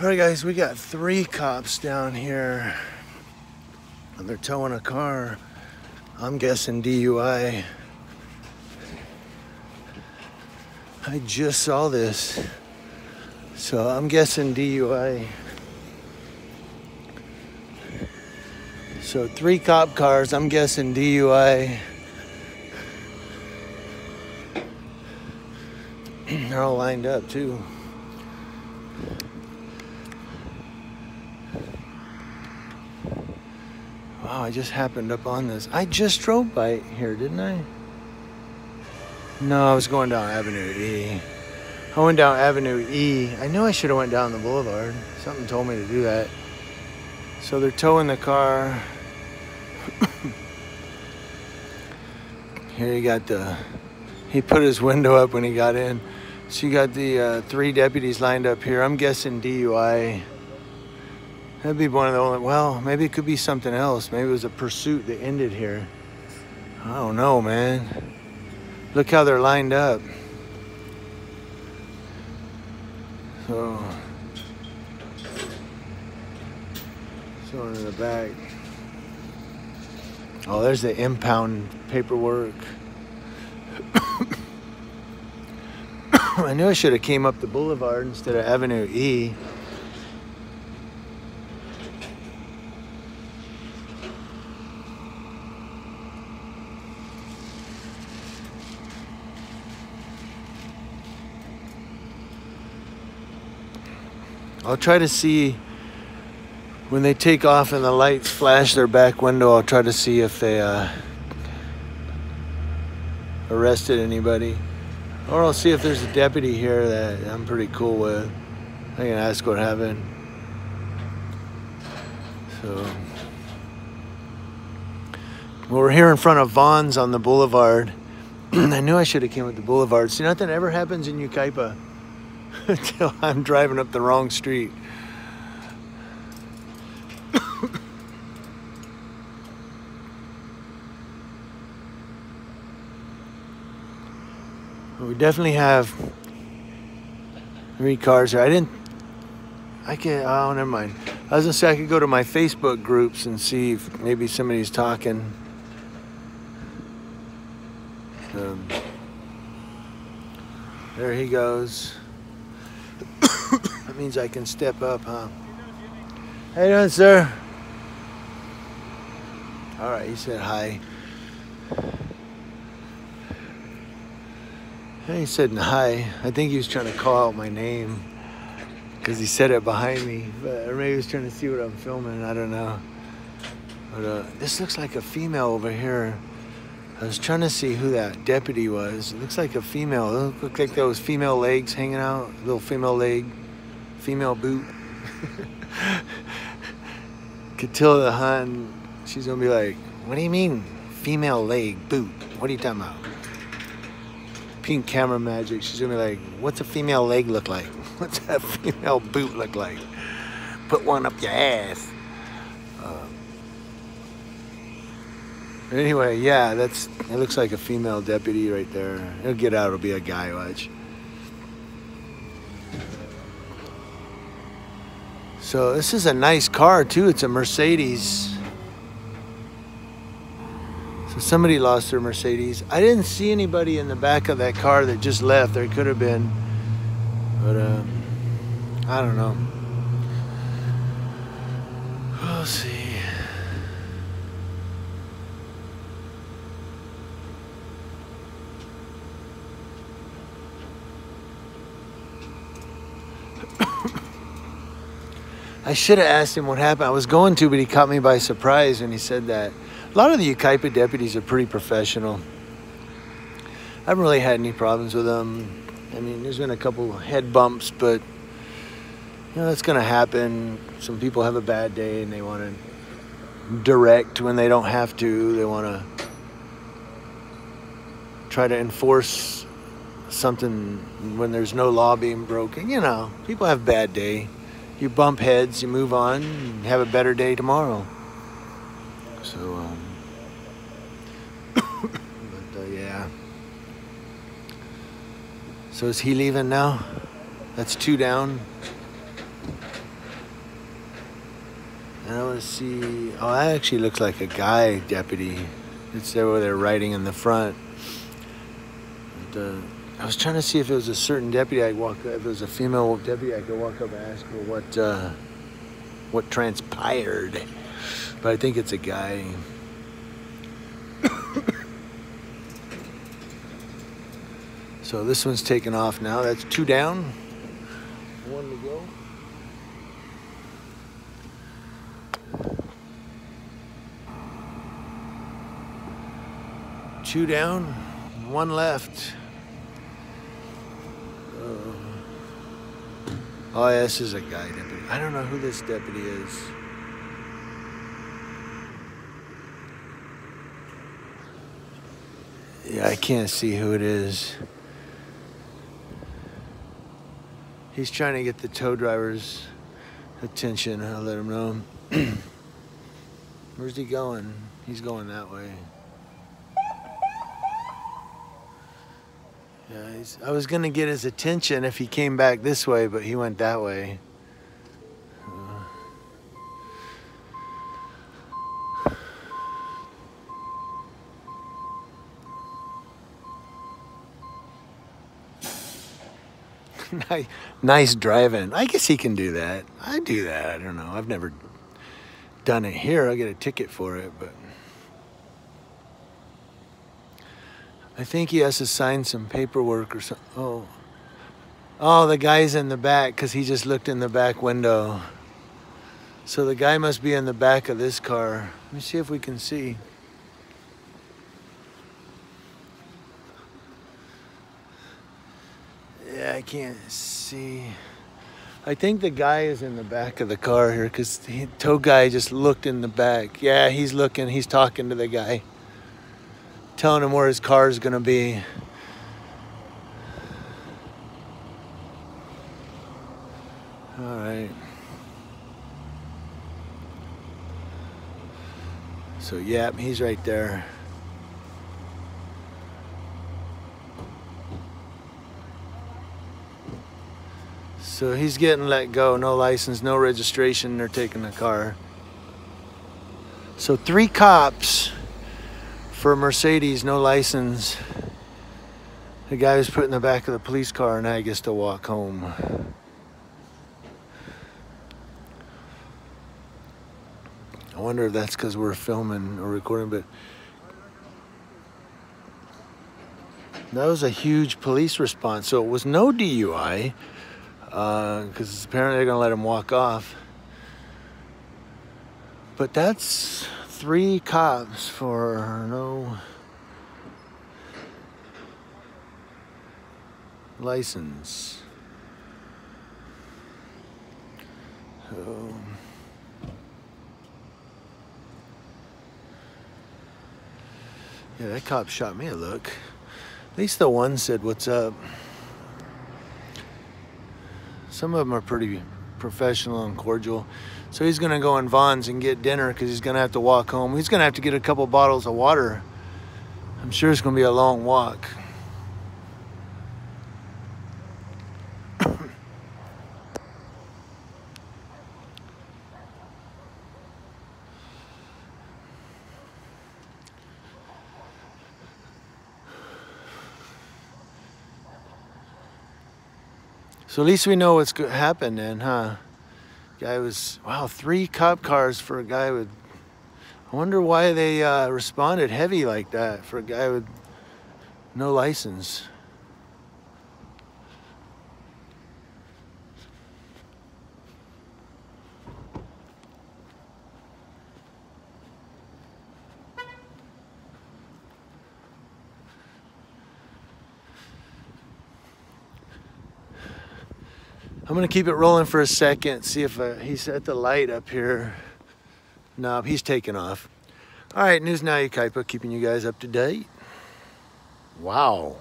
All right, guys, we got three cops down here. and They're towing a car. I'm guessing DUI. I just saw this. So I'm guessing DUI. So three cop cars, I'm guessing DUI. They're all lined up too. Wow, I just happened up on this. I just drove by here, didn't I? No, I was going down Avenue E. I went down Avenue E. I knew I should have went down the boulevard. Something told me to do that. So they're towing the car. Here you got the, he put his window up when he got in. So you got the uh, three deputies lined up here. I'm guessing DUI. That'd be one of the only, well, maybe it could be something else. Maybe it was a pursuit that ended here. I don't know, man. Look how they're lined up. So, someone in the back. Oh, there's the impound paperwork. I knew I should have came up the boulevard instead of Avenue E. I'll try to see when they take off and the lights flash their back window. I'll try to see if they uh, arrested anybody. Or I'll see if there's a deputy here that I'm pretty cool with. I can ask what happened. So Well, we're here in front of Vons on the boulevard. I knew I should have came with the boulevard. See, nothing ever happens in Yucaipa until I'm driving up the wrong street. we definitely have three cars here. I didn't. I can. Oh, never mind. I was gonna say I could go to my Facebook groups and see if maybe somebody's talking. Um, there he goes. That means I can step up, huh? How you doing, sir? All right, he said hi. He said hi. I think he was trying to call out my name because he said it behind me. But maybe he was trying to see what I'm filming. I don't know. But uh, this looks like a female over here. I was trying to see who that deputy was. It looks like a female. It looked like those female legs hanging out. Little female leg, female boot. Catilla the Hun, she's gonna be like, what do you mean, female leg boot? What are you talking about? Pink camera magic. She's gonna be like, what's a female leg look like? What's a female boot look like? Put one up your ass. Um, anyway, yeah, that's. It looks like a female deputy right there. He'll get out. It'll be a guy. Watch. So this is a nice car too. It's a Mercedes. So somebody lost their Mercedes. I didn't see anybody in the back of that car that just left. There could have been, but uh, I don't know. We'll see. I should have asked him what happened. I was going to, but he caught me by surprise when he said that. A lot of the Yucaipa deputies are pretty professional. I haven't really had any problems with them. I mean, there's been a couple head bumps, but you know that's going to happen. Some people have a bad day and they want to direct when they don't have to. They want to try to enforce something when there's no law being broken. You know, people have bad day. You bump heads, you move on, and have a better day tomorrow. So, um, but uh, yeah. So is he leaving now? That's two down. And I want to see. Oh, that actually looks like a guy deputy. It's there where they're riding in the front. And, uh, I was trying to see if it was a certain deputy. I walk. If it was a female deputy, I could walk up and ask her what uh, what transpired. But I think it's a guy. so this one's taken off now. That's two down. One to go. Two down, one left. Uh, oh, yeah, this is a guy deputy. I don't know who this deputy is. Yeah, I can't see who it is. He's trying to get the tow driver's attention. I'll let him know. Where's he going? He's going that way. Yeah, I was gonna get his attention if he came back this way, but he went that way. nice driving. I guess he can do that. I do that. I don't know. I've never done it here. I'll get a ticket for it, but I think he has to sign some paperwork or something. Oh, oh, the guy's in the back because he just looked in the back window. So the guy must be in the back of this car. Let me see if we can see. Yeah, I can't see. I think the guy is in the back of the car here because the tow guy just looked in the back. Yeah, he's looking. He's talking to the guy, telling him where his car is going to be. All right. So, yeah, he's right there. So he's getting let go, no license, no registration, they're taking the car. So three cops for a Mercedes, no license. The guy was put in the back of the police car and I gets to walk home. I wonder if that's because we're filming or recording, but that was a huge police response. So it was no DUI because uh, apparently they're going to let him walk off. But that's three cops for no license. So, yeah, that cop shot me a look. At least the one said, What's up? Some of them are pretty professional and cordial. So he's gonna go in Vons and get dinner because he's gonna have to walk home. He's gonna have to get a couple bottles of water. I'm sure it's gonna be a long walk. So at least we know what's happened then, huh? Guy was, wow, three cop cars for a guy with, I wonder why they uh, responded heavy like that for a guy with no license. I'm gonna keep it rolling for a second, see if uh, he's at the light up here. No, he's taking off. All right, News Now Yucaipa, keeping you guys up to date. Wow.